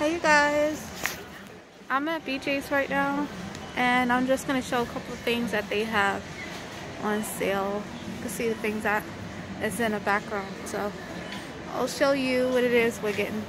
Hey you guys, I'm at BJ's right now and I'm just gonna show a couple of things that they have on sale. You can see the things that is in the background. So I'll show you what it is we're getting.